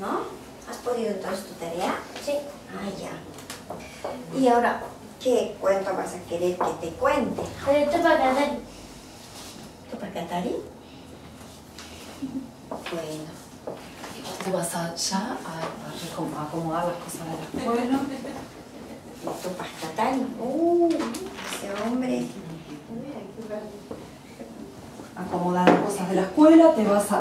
¿no? ¿Has podido entonces tu tarea? Sí. Ah, ya. Y ahora, ¿qué cuento vas a querer que te cuente? Pero esto para cantar. ¿Tú para Catari? Eh? Bueno. Tú vas a, ya a, a acomodar las cosas de la escuela. ¿Y para Catari? Uh, ese hombre. Acomodar las cosas de la escuela, te vas a